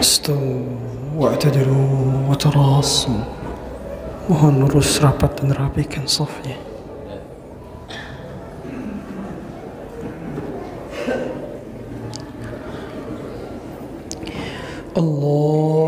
استووا واعتدلوا وتراصوا وهن الروس رابط رابي كان صفي الله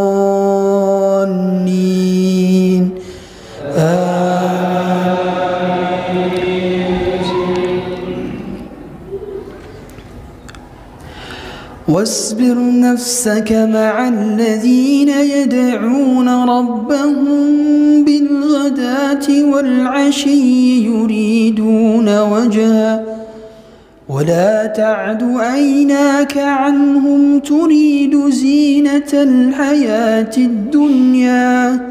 واصبر نفسك مع الذين يدعون ربهم بالغداة والعشي يريدون وجهه. ولا تعد عيناك عنهم تريد زينة الحياة الدنيا.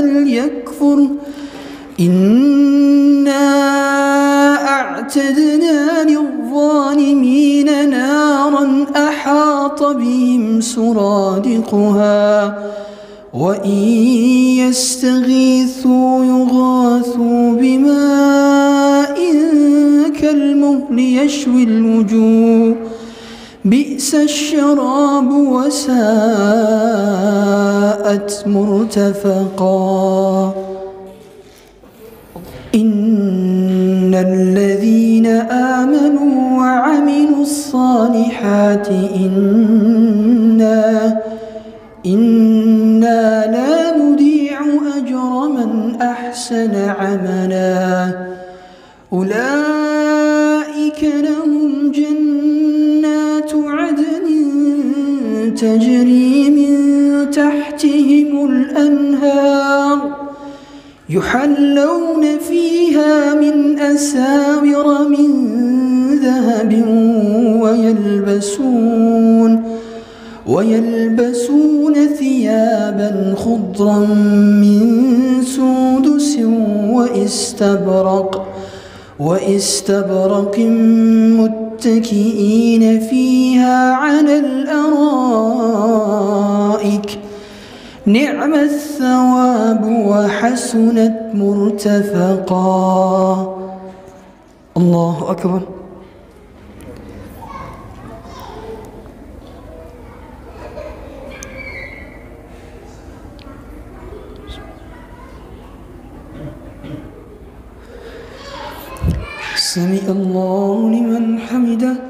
فليكفر. إنا أعتدنا للظالمين نارا أحاط بهم سرادقها. وإن يستغيثوا يغاثوا بماء كالمهل يشوي الوجوه. بئس الشراب وساءت مرتفقا. إن الذين آمنوا وعملوا الصالحات إنا إنا لا نضيع أجر من أحسن عملا. أولئك لهم جنات عدن تجري من الأنهار يحلون فيها من أساور من ذهب ويلبسون ويلبسون ثيابا خضرا من سندس واستبرق واستبرق متكئين فيها على الأرائك نعم الثواب وحسنت مرتفقا. الله أكبر. سمع الله لمن حمده.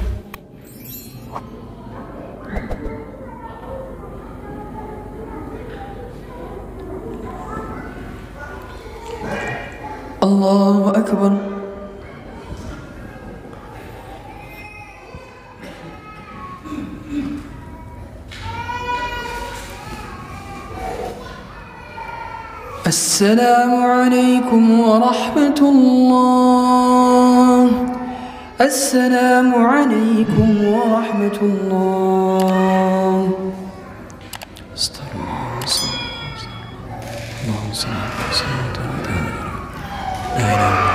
الله أكبر. السلام عليكم ورحمة الله. السلام عليكم ورحمة الله. استغفر الله. استغفر الله اللهم صل على سيدنا محمد. لا إله إلا الله